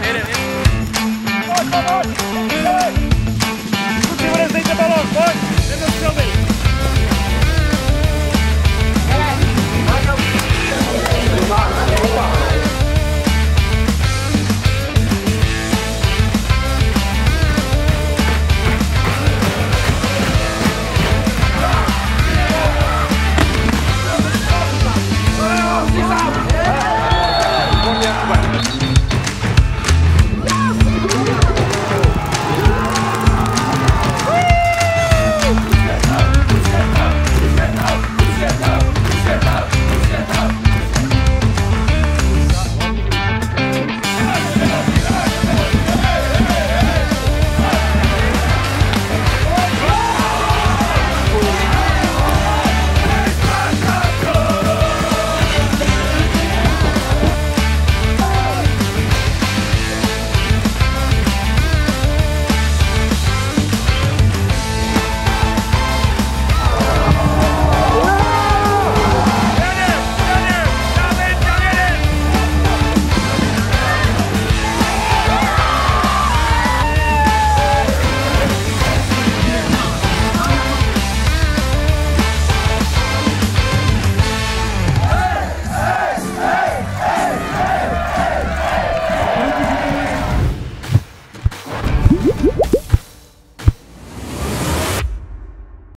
hit it, hit it. Hit it.